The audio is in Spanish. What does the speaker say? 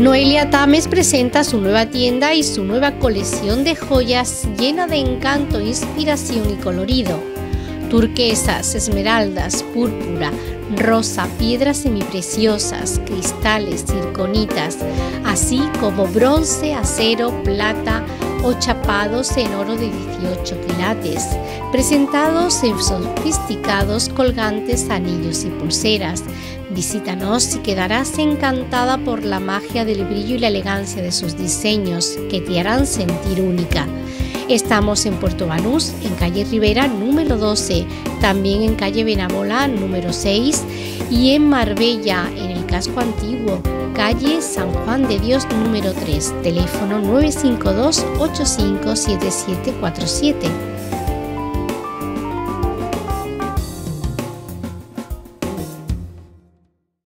Noelia Tames presenta su nueva tienda y su nueva colección de joyas llena de encanto, inspiración y colorido. Turquesas, esmeraldas, púrpura, rosa, piedras semipreciosas, cristales, circonitas, así como bronce, acero, plata o chapados en oro de 18 quilates, presentados en sofisticados colgantes, anillos y pulseras, Visítanos y quedarás encantada por la magia del brillo y la elegancia de sus diseños que te harán sentir única. Estamos en Puerto Banús, en calle Rivera número 12, también en calle Benabola número 6 y en Marbella, en el casco antiguo, calle San Juan de Dios número 3, teléfono 952 857747.